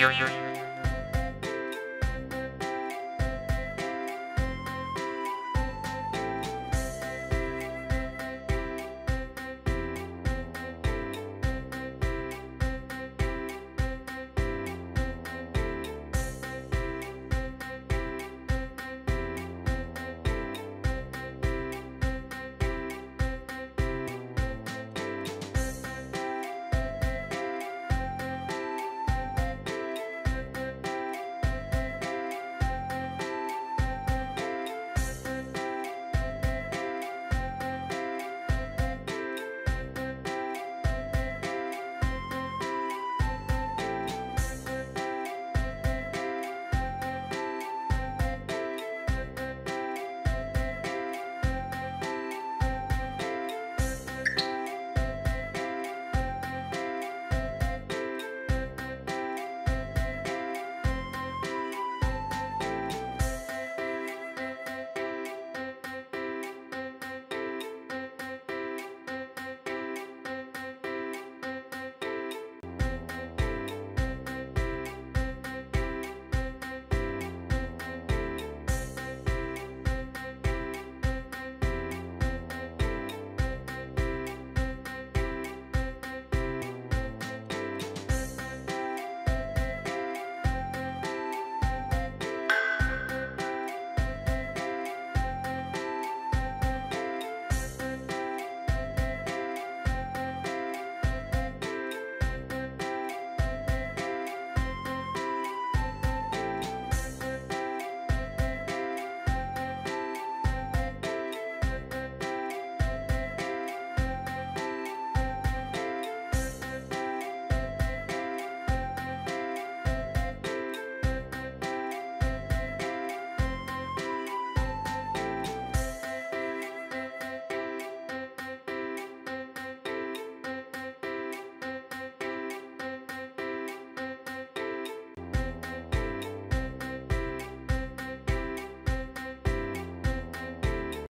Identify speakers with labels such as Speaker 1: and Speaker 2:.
Speaker 1: Bye.